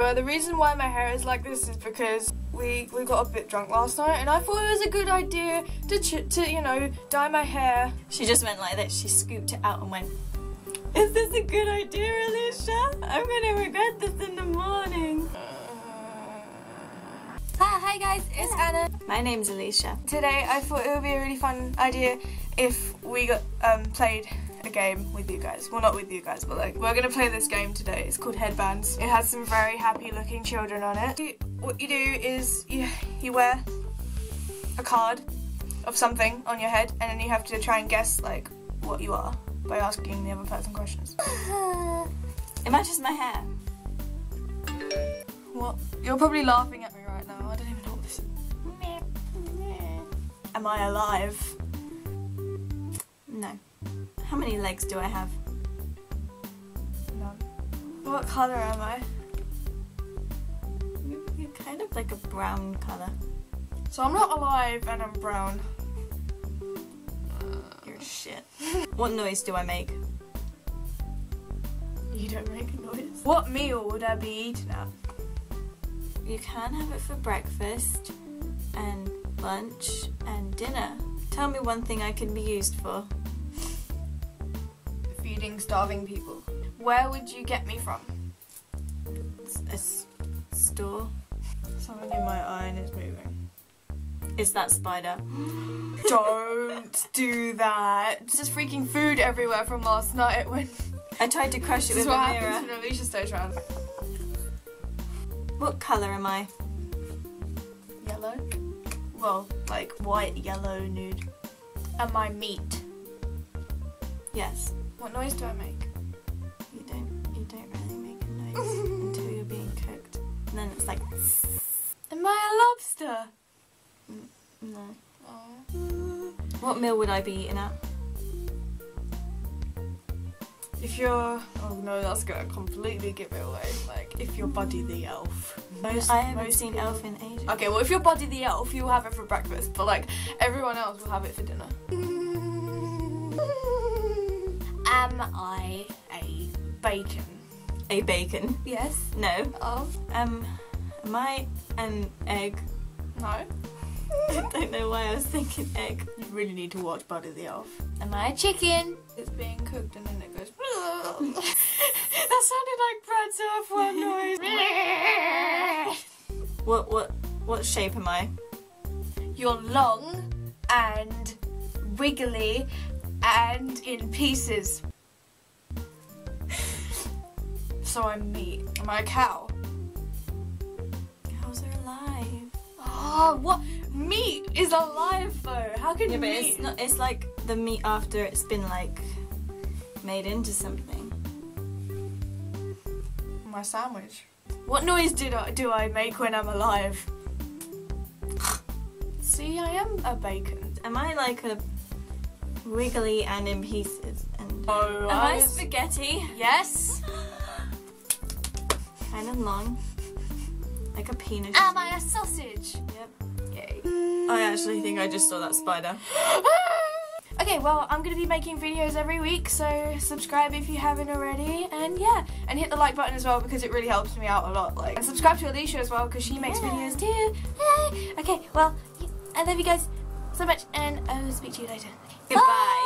But the reason why my hair is like this is because we we got a bit drunk last night, and I thought it was a good idea to ch- to you know dye my hair. She just went like this. She scooped it out and went, Is this a good idea, Alisha? I'm gonna regret this in the morning. Ah, hi guys, it's Ana. My name's Alisha. Today I thought it would be a really fun idea if we got um, played a game with you guys. Well, not with you guys, but like we're gonna play this game today. It's called Headbands. It has some very happy-looking children on it. You- What you do is you you wear a card of something on your head, and then you have to try and guess like what you are by asking the other person questions. It matches my hair. What? You're probably laughing at me right now. I don't even know what this is. Am I alive? No. How many legs do I have? No. What colour am I? You're kind of like a brown colour. So I'm not alive and I'm brown. You're shit. what noise do I make? You don't make a noise. What meal would I be eating at? You can have it for breakfast and lunch and dinner. Tell me one thing I can be used for. Feeding starving people. Where would you get me from? S- A s- store. Something in my eye and it's moving. Is that spider? Don't do that. There's just freaking food everywhere from last night when I tried to crush it this is with what a mirror. happens when Alisha stays around. What colour am I? Yellow? Well, like white, yellow, nude. Am I meat? Yes. What noise do I make? You don't. You don't really make a noise until you're being cooked, and then it's like Am I a lobster? Mm, no. Oh. What meal would I be eating at? If you're, oh no, that's gonna completely give it away. Like, if you're Buddy the Elf. Most, I haven't most seen people- Elf in ages. Okay, well, if you're Buddy the Elf, you'll have it for breakfast, but like everyone else will have it for dinner. Am I a bacon? A bacon. Yes. No. Oh Um. Am I an egg? no. I don't know why I was thinking egg. You really need to watch Buddy the Elf. Am I a chicken? It's being cooked and then it goes. that sounded like Brad's earthworm noise. What what what shape am I? You're long and wiggly and in pieces. So I'm meat. Am I a cow? Cows are alive. Oh, what? Meat is alive though. How can Yeah, but meat? it's not. It's like the meat after it's been like made into something. My sandwich. What noise did I do I make when I'm alive? See, I am a bacon. Am I like a wiggly and in pieces? And Oh, am I spaghetti? Yes. Kind of long, like a penis. Am I a sausage? Yep. Yay. I actually think I just saw that spider. okay, well, I'm going to be making videos every week, so subscribe if you haven't already. And yeah, and hit the like button as well because it really helps me out a lot. Like, and subscribe to Alisha as well because she makes Yeah. videos too. Yay. Okay, well, I love you guys so much, and I'll speak to you later. Goodbye.